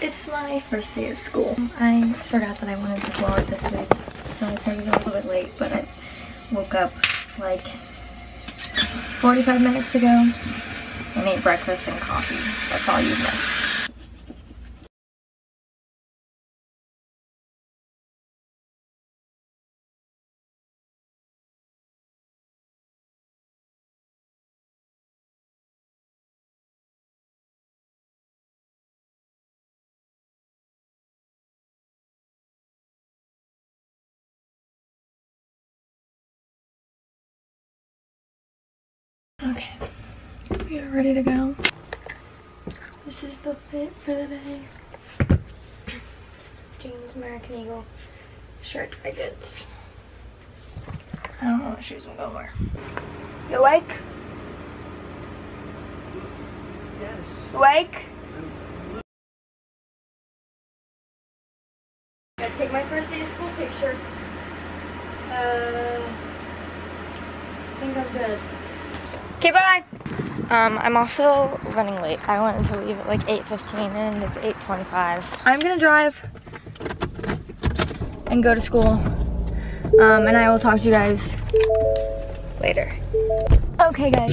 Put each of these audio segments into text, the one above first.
it's my first day of school. I forgot that I wanted to vlog this week, so I'm started a little bit late, but I woke up like 45 minutes ago and ate breakfast and coffee. That's all you missed. Okay, we are ready to go. This is the fit for the day. Jeans, American Eagle, shirt, jackets. I don't know what shoes I'm gonna wear. You awake? Yes. Awake? I take my first day of school picture. Uh, I think I'm good. Okay, bye. Um, I'm also running late. I wanted to leave at like 8.15 and it's 8.25. I'm gonna drive and go to school. Um, and I will talk to you guys later. Okay, guys.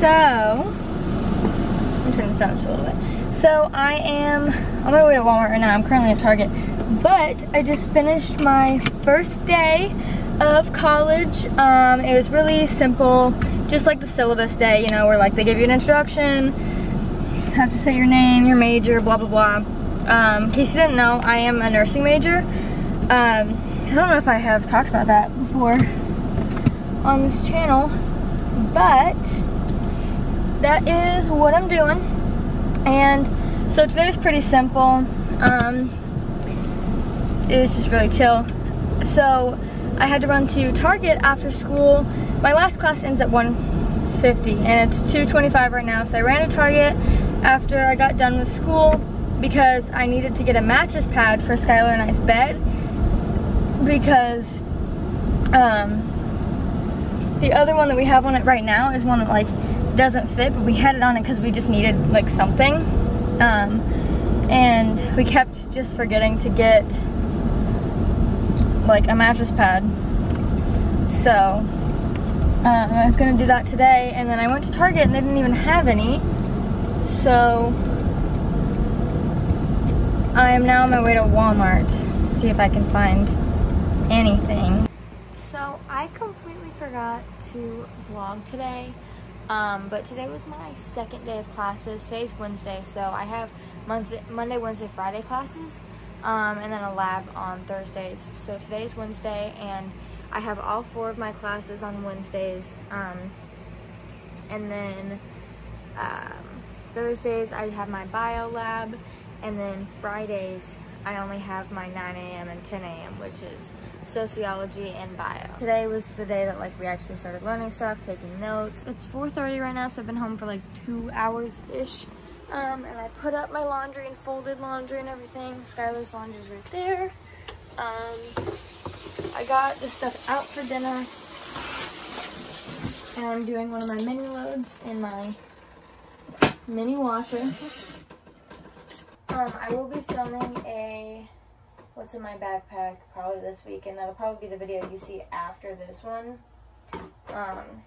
So, I'm turning this down just a little bit. So I am on my way to Walmart right now. I'm currently at Target, but I just finished my first day of college. Um, it was really simple, just like the syllabus day, you know, where like they give you an introduction, have to say your name, your major, blah, blah, blah. Um, in case you didn't know, I am a nursing major. Um, I don't know if I have talked about that before on this channel, but that is what I'm doing. And so today was pretty simple. Um, it was just really chill. So I had to run to Target after school. My last class ends at 1:50, and it's 2.25 right now. So I ran to Target after I got done with school because I needed to get a mattress pad for Skylar and I's bed because um, the other one that we have on it right now is one that like doesn't fit, but we had it on it because we just needed like something. Um, and we kept just forgetting to get like a mattress pad. So um, I was gonna do that today and then I went to Target and they didn't even have any. So I am now on my way to Walmart to see if I can find anything. So I completely forgot to vlog today. Um, but today was my second day of classes. Today's Wednesday, so I have Monday, Monday Wednesday, Friday classes um, and then a lab on Thursdays. So today's Wednesday, and I have all four of my classes on Wednesdays. Um, and then um, Thursdays, I have my bio lab, and then Fridays, I only have my 9 a.m. and 10 a.m., which is sociology and bio. Today was the day that like we actually started learning stuff, taking notes. It's 4.30 right now, so I've been home for like two hours-ish. Um, and I put up my laundry and folded laundry and everything. Skylar's laundry's right there. Um, I got the stuff out for dinner. And I'm doing one of my mini loads in my mini washer. Um, I will be filming a what's in my backpack probably this week, and that'll probably be the video you see after this one. Um,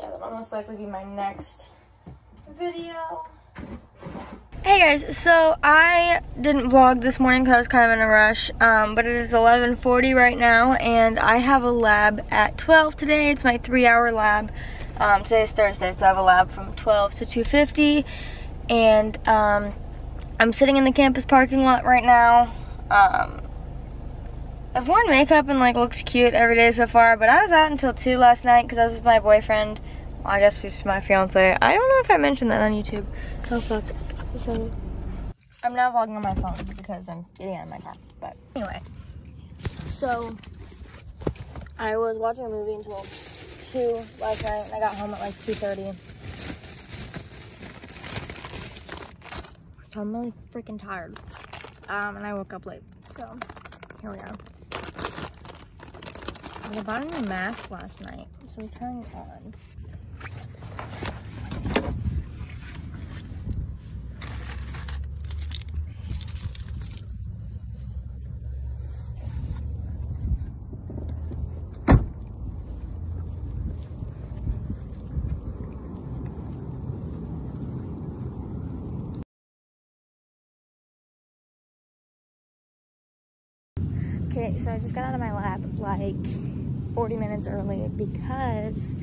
yeah, that'll most likely be my next video. Hey guys, so I didn't vlog this morning because I was kind of in a rush, um, but it is 11.40 right now, and I have a lab at 12 today. It's my three-hour lab. Um, today's Thursday, so I have a lab from 12 to 2.50, and um, I'm sitting in the campus parking lot right now. Um, I've worn makeup and like looks cute every day so far, but I was out until 2 last night because I was with my boyfriend. I guess he's my fiance. I don't know if I mentioned that on YouTube. Oh fuck. I'm now vlogging on my phone because I'm getting out of my car. But anyway, so I was watching a movie until 2 last night and I got home at like 2.30. So I'm really freaking tired. Um, and I woke up late. So here we are. I bought a new mask last night, so I'm trying it on. So I just got out of my lab like 40 minutes early because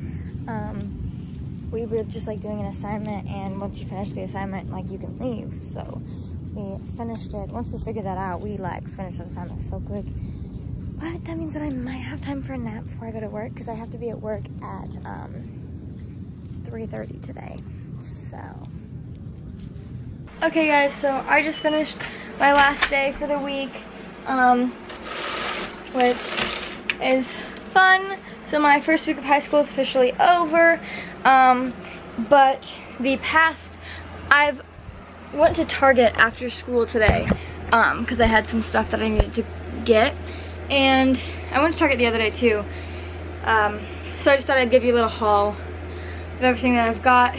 um, we were just like doing an assignment and once you finish the assignment, like you can leave. So we finished it. Once we figured that out, we like finished the assignment so quick. But that means that I might have time for a nap before I go to work because I have to be at work at um, 3.30 today, so. Okay guys, so I just finished my last day for the week, um, which is fun. So my first week of high school is officially over, um, but the past, I've went to Target after school today because um, I had some stuff that I needed to get. And I went to Target the other day too. Um, so I just thought I'd give you a little haul of everything that I've got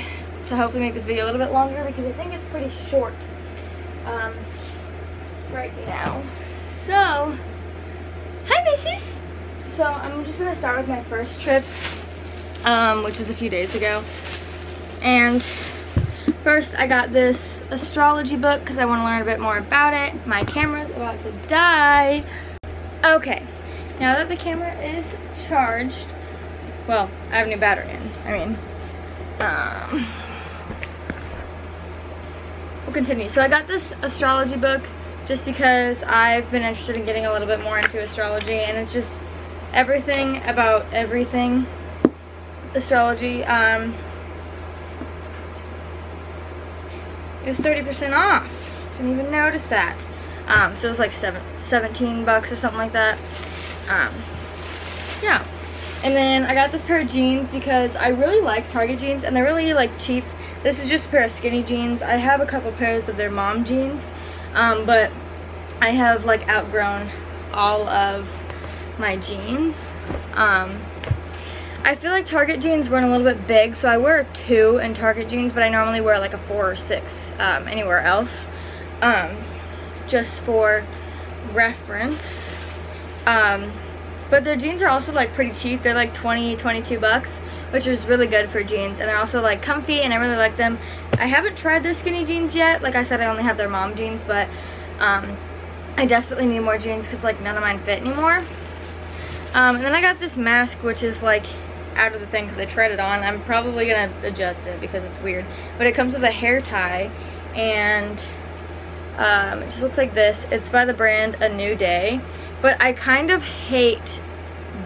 to hopefully make this video a little bit longer because I think it's pretty short um, right now. So, hi Macy's! So I'm just gonna start with my first trip, um, which was a few days ago. And first I got this astrology book because I want to learn a bit more about it. My camera's about to die. Okay, now that the camera is charged, well, I have a new battery in. I mean, um, we'll continue. So I got this astrology book just because I've been interested in getting a little bit more into astrology and it's just everything about everything astrology. Um, it was 30% off. Didn't even notice that. Um, so it was like seven, 17 bucks or something like that. Um, yeah. And then I got this pair of jeans because I really like Target jeans and they're really like cheap. This is just a pair of skinny jeans. I have a couple pairs of their mom jeans, um, but I have like outgrown all of my jeans. Um, I feel like Target jeans run a little bit big, so I wear two in Target jeans, but I normally wear like a four or six um, anywhere else. Um, just for reference. Um, but their jeans are also like pretty cheap. They're like 20, 22 bucks, which is really good for jeans. And they're also like comfy and I really like them. I haven't tried their skinny jeans yet. Like I said, I only have their mom jeans, but um, I desperately need more jeans because like none of mine fit anymore. Um, and then I got this mask, which is like out of the thing because I tried it on. I'm probably going to adjust it because it's weird. But it comes with a hair tie and um, it just looks like this. It's by the brand A New Day. But I kind of hate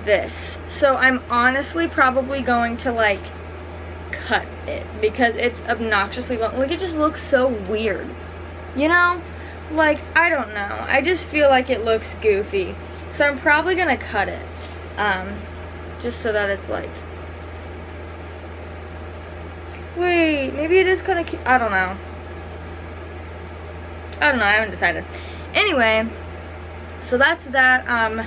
this. So I'm honestly probably going to like cut it because it's obnoxiously long. Like it just looks so weird. You know? Like, I don't know. I just feel like it looks goofy. So I'm probably going to cut it. Um, just so that it's like... Wait, maybe it is kind of cute. I don't know. I don't know, I haven't decided. Anyway, so that's that. Um,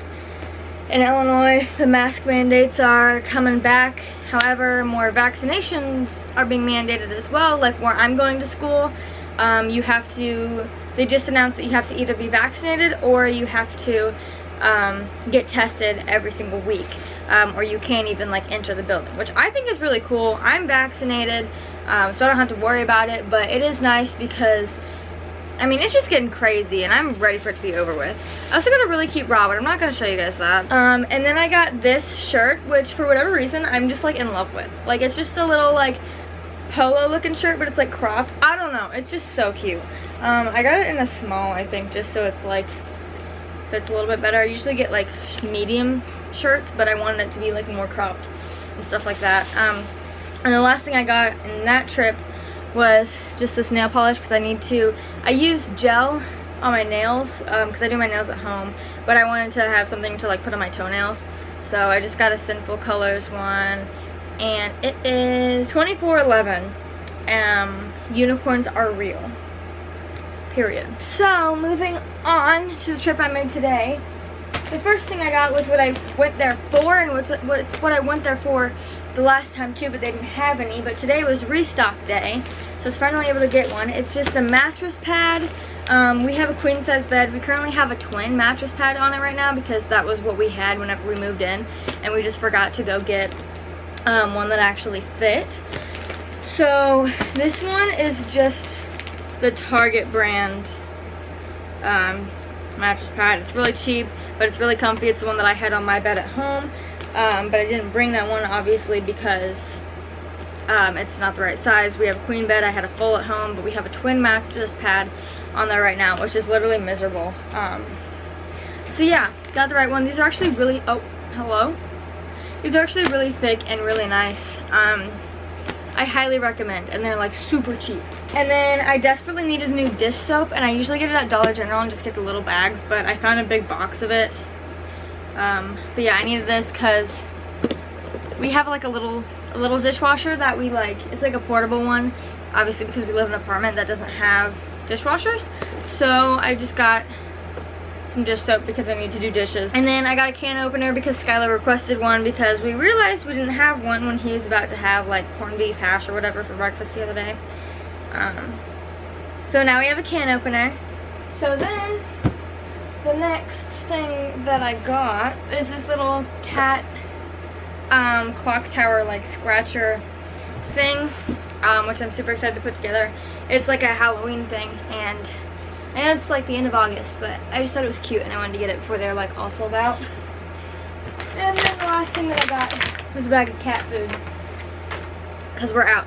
in Illinois, the mask mandates are coming back. However, more vaccinations are being mandated as well. Like where I'm going to school, um, you have to, they just announced that you have to either be vaccinated or you have to um, get tested every single week. Um, or you can't even like enter the building, which I think is really cool. I'm vaccinated, um, so I don't have to worry about it, but it is nice because I mean, it's just getting crazy and I'm ready for it to be over with. I also got a really cute bra, but I'm not going to show you guys that. Um, and then I got this shirt, which for whatever reason, I'm just like in love with. Like, it's just a little like polo looking shirt, but it's like cropped. I don't know. It's just so cute. Um, I got it in a small, I think, just so it's like, fits a little bit better. I usually get like medium shirts, but I wanted it to be like more cropped and stuff like that. Um, and the last thing I got in that trip was just this nail polish because I need to, I use gel on my nails because um, I do my nails at home, but I wanted to have something to like put on my toenails. So I just got a Sinful Colors one and it is 24.11. Um, unicorns are real. Period. So moving on to the trip I made today. The first thing I got was what I went there for and what's what, what I went there for the last time too, but they didn't have any. But today was restock day, so it's finally able to get one. It's just a mattress pad. Um, we have a queen size bed. We currently have a twin mattress pad on it right now because that was what we had whenever we moved in, and we just forgot to go get um, one that actually fit. So this one is just the Target brand um, mattress pad. It's really cheap. but it's really comfy. It's the one that I had on my bed at home, um, but I didn't bring that one obviously because um, it's not the right size. We have a queen bed. I had a full at home, but we have a twin mattress pad on there right now, which is literally miserable. Um, so yeah, got the right one. These are actually really, oh, hello. These are actually really thick and really nice. Um, I highly recommend, and they're like super cheap. And then I desperately needed new dish soap, and I usually get it at Dollar General and just get the little bags, but I found a big box of it. Um, but yeah, I needed this because we have like a little a little dishwasher that we like, it's like a portable one, obviously because we live in an apartment that doesn't have dishwashers. So I just got some dish soap because I need to do dishes. And then I got a can opener because Skylar requested one because we realized we didn't have one when he was about to have like corned beef hash or whatever for breakfast the other day. Um, so now we have a can opener. So then the next thing that I got is this little cat um, clock tower like scratcher thing, um, which I'm super excited to put together. It's like a Halloween thing, and I know it's like the end of August, but I just thought it was cute, and I wanted to get it before they're like all sold out. And then the last thing that I got was a bag of cat food, because we're out.